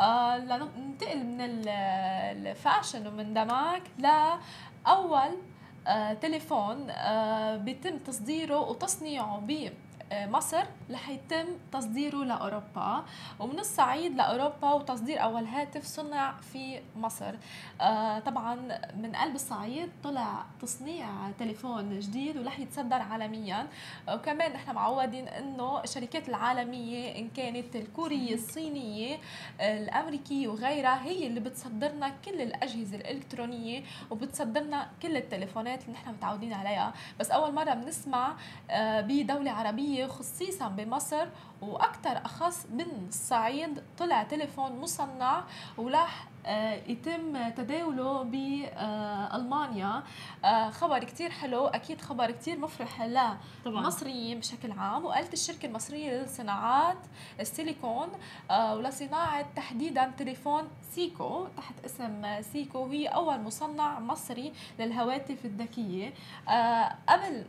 آه لننتقل من الفاشن ومن دماك لأول آه تليفون آه بيتم تصديره وتصنيعه مصر رح يتم تصديره لأوروبا ومن الصعيد لأوروبا وتصدير أول هاتف صنع في مصر. آه، طبعا من قلب الصعيد طلع تصنيع تليفون جديد ورح يتصدر عالميا. وكمان نحن معودين إنه الشركات العالمية إن كانت الكورية الصينية الأمريكية وغيرها هي اللي بتصدرنا كل الأجهزة الإلكترونية وبتصدرنا كل التليفونات اللي نحن متعودين عليها. بس أول مرة بنسمع آه، بدولة عربية خصيصا بمصر وأكثر أخص من الصعيد طلع تليفون مصنع وراح آه، يتم تداوله بألمانيا. آه، خبر كتير حلو أكيد خبر كتير مفرح للمصريين بشكل عام وقالت الشركة المصرية للصناعات السيليكون آه، ولصناعة تحديدا تليفون سيكو تحت اسم سيكو هي أول مصنع مصري للهواتف الذكية. قبل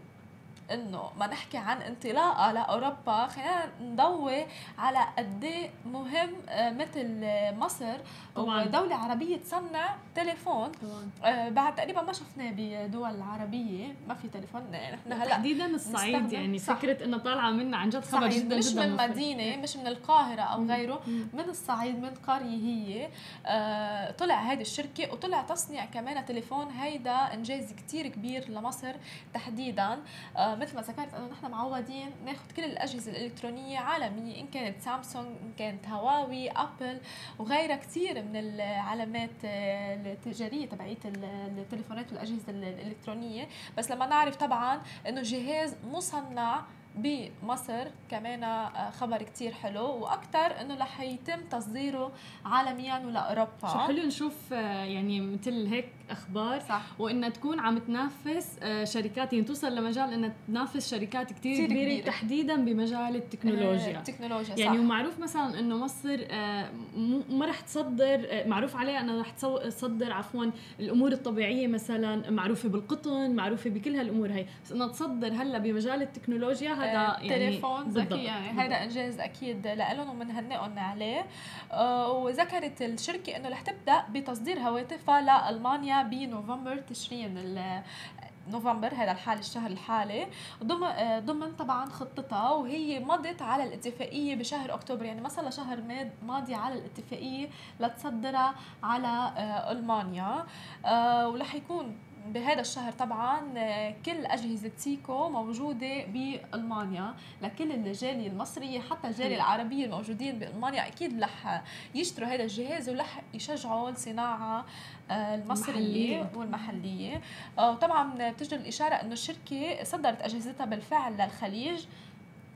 إنه ما نحكي عن انطلاقة لأوروبا. خلينا نضوي على قد إيه مهم آه، مثل مصر طبعا. ودولة عربية تصنع تليفون. طبعا. آه، بعد تقريبا ما شفناه بدول العربيه ما في تليفون. نحن هلأ تحديدا الصعيد يعني صح. فكرة إنه طالعة منا عن جد خبر جدا مش جدا من مدينة مش من القاهرة أو غيره من الصعيد من قرية هي. آه، طلع هيدي الشركة وطلع تصنيع كمان تليفون. هيدا إنجاز كتير كبير لمصر تحديدا. مثل ما ذكرت أنه نحن معودين ناخذ كل الأجهزة الإلكترونية عالمية إن كانت سامسونج إن كانت هواوي أبل وغيرها كثير من العلامات التجارية تبعية التليفونات والأجهزة الإلكترونية. بس لما نعرف طبعا إنه جهاز مصنع بمصر كمان آه، خبر كتير حلو وأكثر إنه رح يتم تصديره عالميا ولاوروبا شو حلو نشوف آه، يعني مثل هيك أخبار صح وانها تكون عم تنافس آه، شركات يعني توصل لمجال انها تنافس شركات كثير كبيرة كبيرة. تحديدا بمجال التكنولوجيا التكنولوجيا صح. يعني ومعروف مثلا إنه مصر ما رح تصدر معروف عليها إنها رح تصدر عفوا الأمور الطبيعية مثلا معروفة بالقطن معروفة بكل هالأمور هي بس إنها تصدر هلأ بمجال التكنولوجيا هذا يعني تليفون ذكي يعني هذا إنجاز أكيد لهم وبنهنئهم عليه. آه، وذكرت الشركة إنه رح تبدأ بتصدير هواتفها لألمانيا بنوفمبر تشرين نوفمبر هذا الحالي الشهر الحالي. ضمن آه، ضمن طبعا خطتها وهي مضت على الاتفاقية بشهر أكتوبر يعني صار شهر ماضي على الاتفاقية لتصدرها على آه، ألمانيا. ورح يكون بهذا الشهر طبعا كل أجهزة سيكو موجودة بألمانيا. لكل الجالية المصرية حتى الجالية العربية الموجودين بألمانيا أكيد رح يشتروا هذا الجهاز ورح يشجعوا الصناعة آه، المصرية المحلية. والمحلية. وطبعا بتجدر الإشارة أنه الشركة صدرت أجهزتها بالفعل للخليج.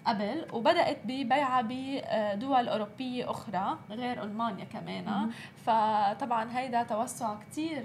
قبل وبدأت ببيعها بدول أوروبية أخرى غير ألمانيا كمان. فطبعا هيدا توسع كتير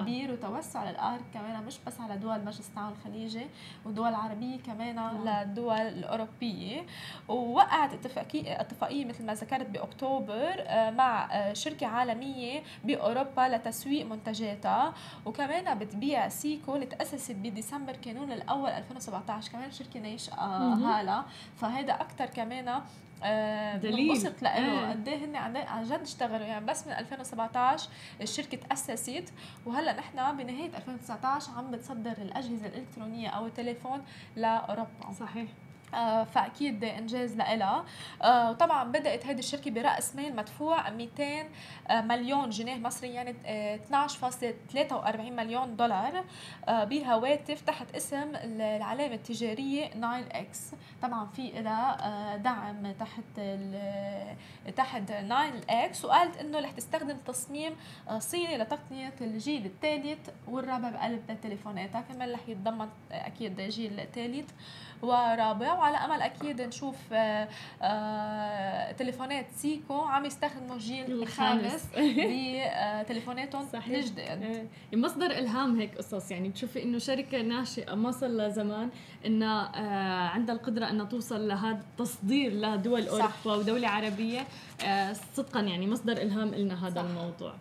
كبير وتوسع للارض كمان مش بس على دول مجلس التعاون الخليجي ودول عربية كمان للدول الأوروبية. ووقعت اتفاقيه اتفاقية مثل ما ذكرت بأكتوبر آه، مع آه، شركة عالمية بأوروبا لتسويق منتجاتها. وكمان بتبيع سيكو اللي تأسست بديسمبر كانون الأول 2017 كمان شركة ناشئه هالا فهذا أكثر كمان آه بنبسط لإله. قد إيه هن عن جد اشتغلوا. يعني بس من 2017 الشركة تاسست وهلأ نحن بنهاية 2019 عم بتصدر الأجهزة الإلكترونية أو التليفون لأوروبا. صحيح. آه، فأكيد إنجاز لها آه، وطبعا بدأت هذه الشركة برأس مال مدفوع 200 آه، مليون جنيه مصري يعني 12.43 مليون دولار بهواتف تحت اسم العلامة التجارية 9 إكس. طبعا في لها دعم تحت تحت 9 إكس. وقالت إنه رح تستخدم تصميم صيني لتقنية الجيل الثالث والرابع بقلب تليفوناتها. كمان رح يتضمن أكيد جيل ثالث ورابع. وعلى أمل أكيد نشوف آه، آه، تليفونات سيكو. عم يستخدموا الجيل الخامس بتليفوناتهم الجداد إيه. مصدر إلهام هيك قصص. يعني بتشوفي إنه شركة ناشئة ما صار لها زمان إنها آه، عندها القدرة إنها توصل لهذا التصدير لدول أوروبا ودولة عربية. صدقا يعني مصدر إلهام لنا هذا صح. الموضوع.